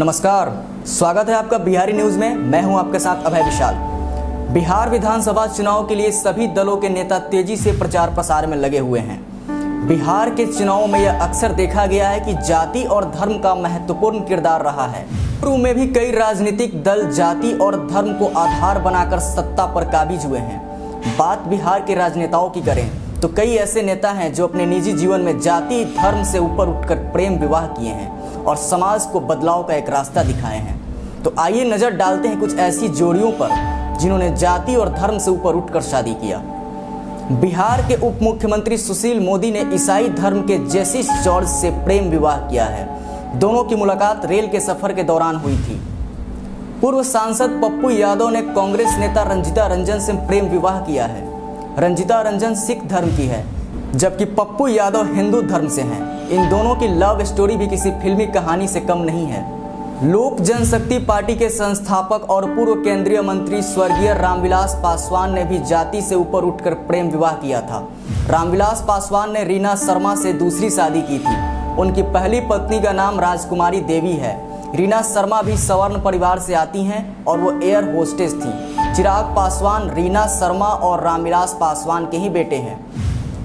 नमस्कार, स्वागत है आपका बिहारी न्यूज़ में। मैं हूँ आपके साथ अभय विशाल। बिहार विधानसभा चुनाव के लिए सभी दलों के नेता तेज़ी से प्रचार प्रसार में लगे हुए हैं। बिहार के चुनाव में यह अक्सर देखा गया है कि जाति और धर्म का महत्वपूर्ण किरदार रहा है। पूर्व में भी कई राजनीतिक दल जाति और धर्म को आधार बनाकर सत्ता पर काबिज हुए हैं। बात बिहार के राजनेताओं की करें तो कई ऐसे नेता हैं जो अपने निजी जीवन में जाति, धर्म से ऊपर उठकर प्रेम विवाह किए हैं। और समाज को बदलाव का एक रास्ता दिखाए हैं। तो आइए नज़र डालते हैं कुछ ऐसी जोड़ियों पर, जिन्होंने जाति और धर्म से ऊपर उठकर शादी किया। बिहार के उप मुख्यमंत्री सुशील मोदी ने ईसाई धर्म के जेसिस जॉर्ज से प्रेम विवाह किया है। दोनों की मुलाकात रेल के सफ़र के दौरान हुई थी। पूर्व सांसद पप्पू यादव ने कांग्रेस नेता रंजिता रंजन से प्रेम विवाह किया है। रंजिता रंजन सिख धर्म की है, जबकि पप्पू यादव हिंदू धर्म से हैं। इन दोनों की लव स्टोरी भी किसी फिल्मी कहानी से कम नहीं है। लोक जनशक्ति पार्टी के संस्थापक और पूर्व केंद्रीय मंत्री स्वर्गीय रामविलास पासवान ने भी जाति से ऊपर उठकर प्रेम विवाह किया था। रामविलास पासवान ने रीना शर्मा से दूसरी शादी की थी। उनकी पहली पत्नी का नाम राजकुमारी देवी है। रीना शर्मा भी सवर्ण परिवार से आती हैं और वो एयर होस्टेस थी। चिराग पासवान, रीना शर्मा और रामविलास पासवान के ही बेटे हैं।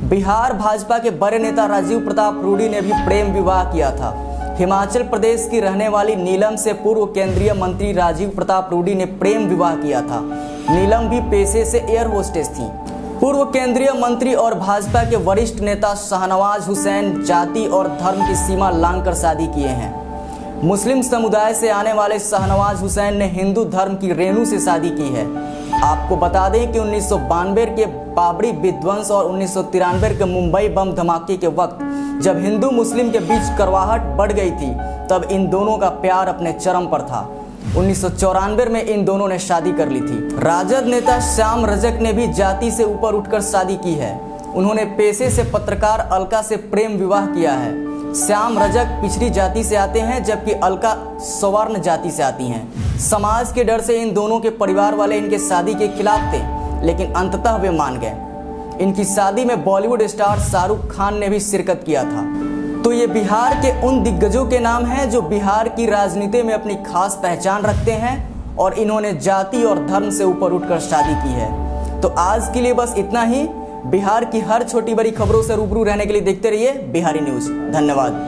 बिहार भाजपा के बड़े नेता राजीव प्रताप रूडी ने भी प्रेम विवाह किया था। हिमाचल प्रदेश की रहने वाली नीलम से पूर्व केंद्रीय मंत्री राजीव प्रताप रूडी ने प्रेम विवाह किया था। नीलम भी पेशे से एयर होस्टेस थी। पूर्व केंद्रीय मंत्री और भाजपा के वरिष्ठ नेता शाहनवाज हुसैन जाति और धर्म की सीमा लांघकर शादी किए हैं। मुस्लिम समुदाय से आने वाले शाहनवाज हुसैन ने हिंदू धर्म की रेणु से शादी की है। आपको बता दें कि उन्नीस सौ बानवे के बाबरी विध्वंस और उन्नीस सौ तिरानवे के मुंबई बम धमाके के वक्त जब हिंदू मुस्लिम के बीच करवाहट बढ़ गई थी, तब इन दोनों का प्यार अपने चरम पर था। उन्नीस में इन दोनों ने शादी कर ली थी। राजद नेता श्याम रजक ने भी जाति से ऊपर उठकर शादी की है। उन्होंने पेशे से पत्रकार अलका से प्रेम विवाह किया है। श्याम रजक पिछड़ी जाति से आते हैं, जबकि अलका सवर्ण जाति से आती हैं। समाज के डर से इन दोनों के परिवार वाले इनके शादी के खिलाफ थे, लेकिन अंततः वे मान गए। इनकी शादी में बॉलीवुड स्टार शाहरुख खान ने भी शिरकत किया था। तो ये बिहार के उन दिग्गजों के नाम हैं जो बिहार की राजनीति में अपनी खास पहचान रखते हैं और इन्होंने जाति और धर्म से ऊपर उठकर शादी की है। तो आज के लिए बस इतना ही। बिहार की हर छोटी बड़ी खबरों से रूबरू रहने के लिए देखते रहिए बिहारी न्यूज़। धन्यवाद।